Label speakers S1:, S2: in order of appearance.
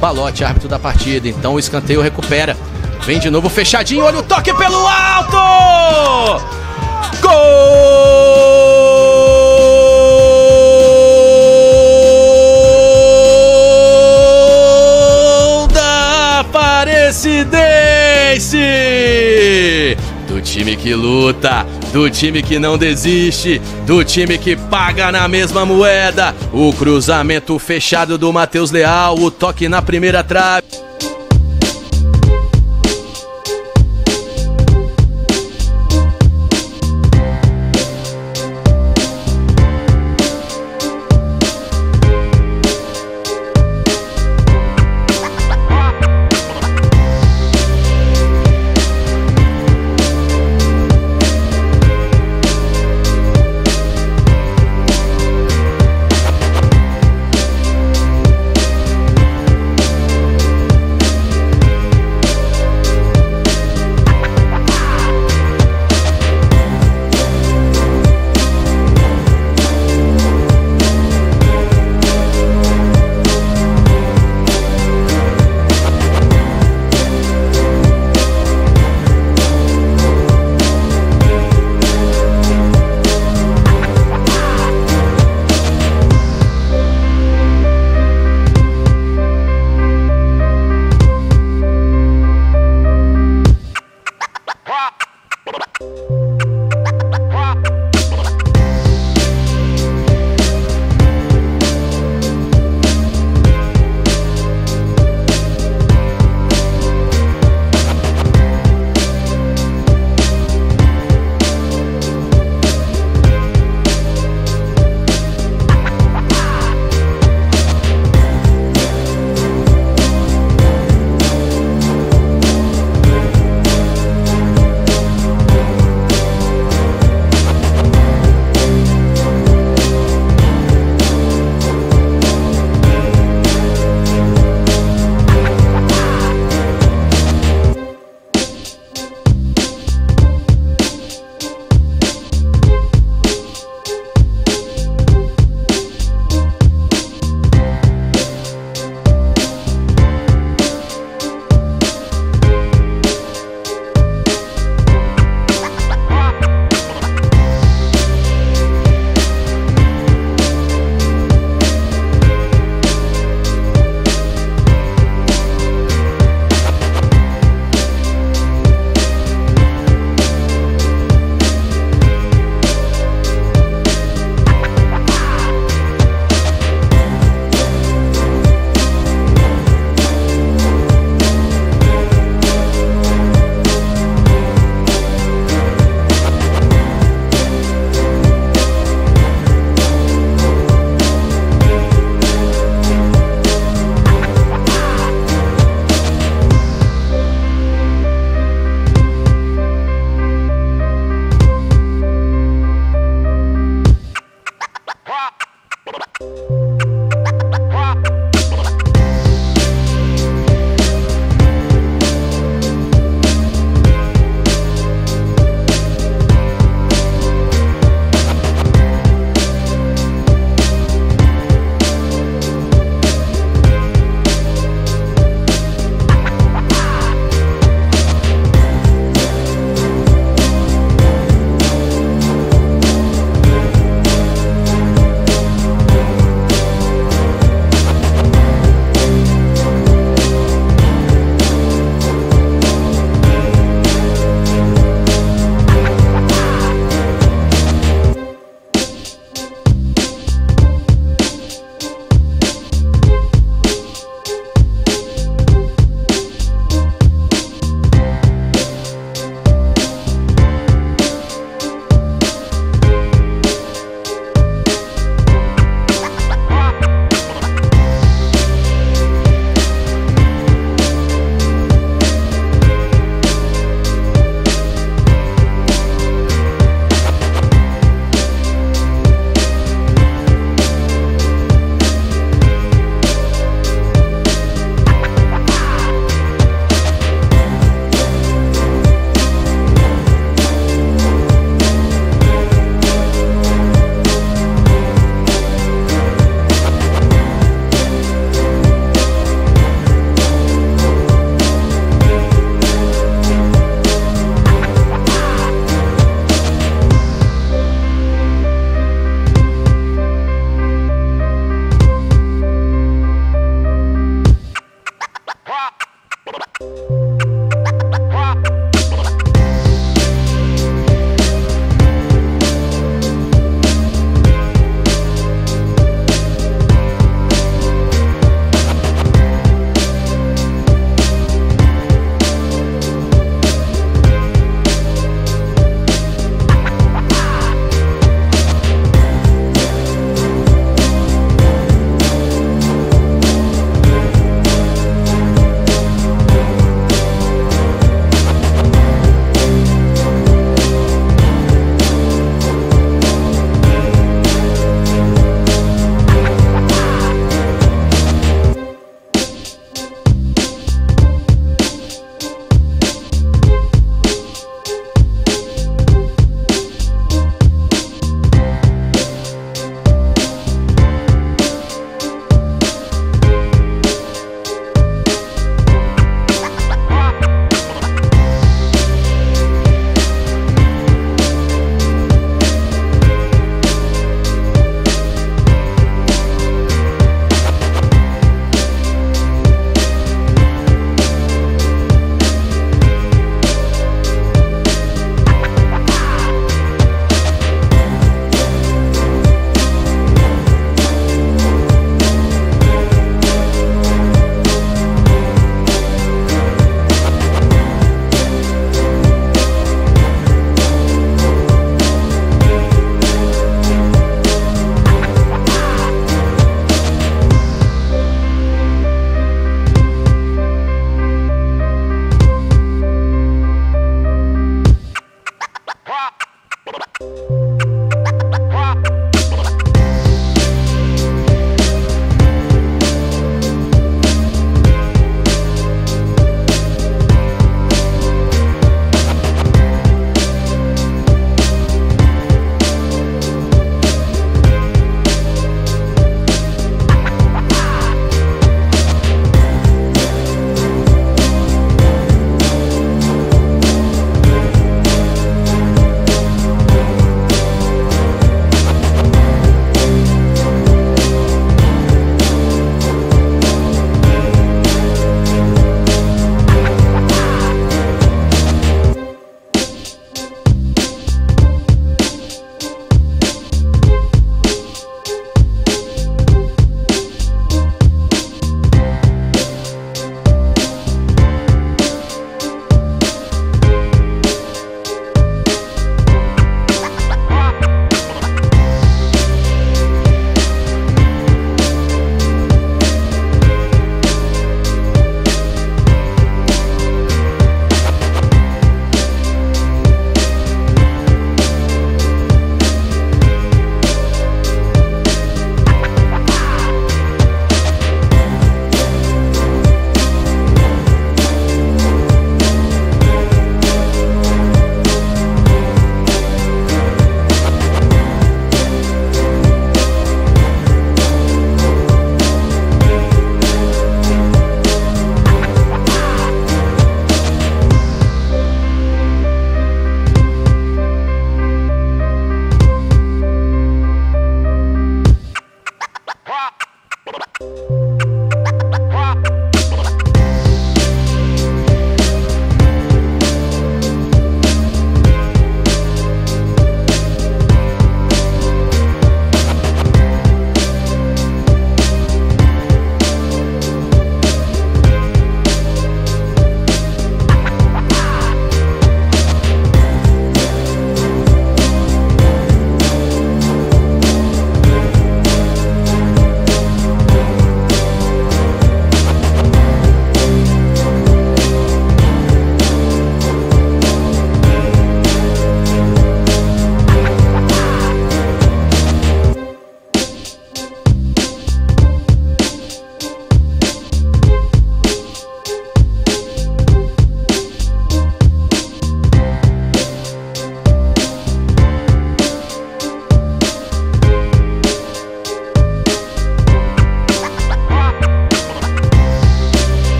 S1: Palote, árbitro da partida. Então o escanteio recupera. Vem de novo fechadinho, olha o toque pelo alto! Gol da Aparecidense! Do time que luta, do time que não desiste, do time que paga na mesma moeda. O cruzamento fechado do Matheus Leal, o toque na primeira trave.